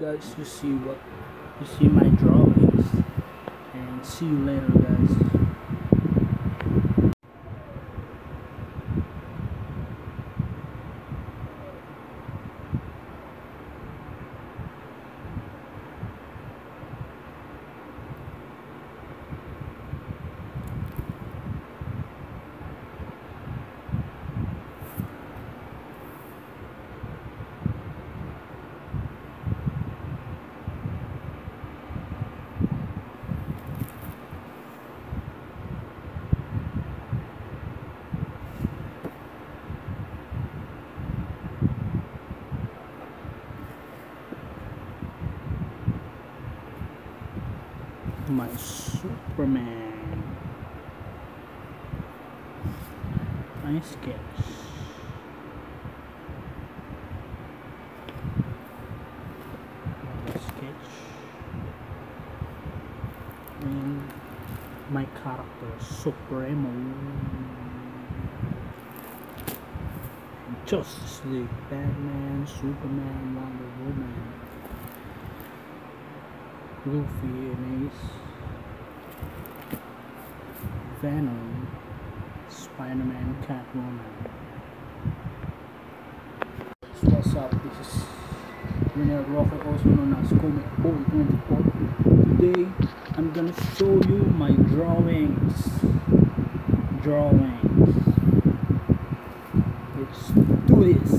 guys you see what you see my drawings. And see you later guys my Superman. Nice sketch. And my character Supremo. Justice League, Batman, Superman, Wonder Woman. Luffy and Ace, Venom, Spider-Man, Catwoman. What's up? This is Renel Roque, also known as Comic Boy 24. Today, I'm gonna show you my drawings. Drawings. Let's do this.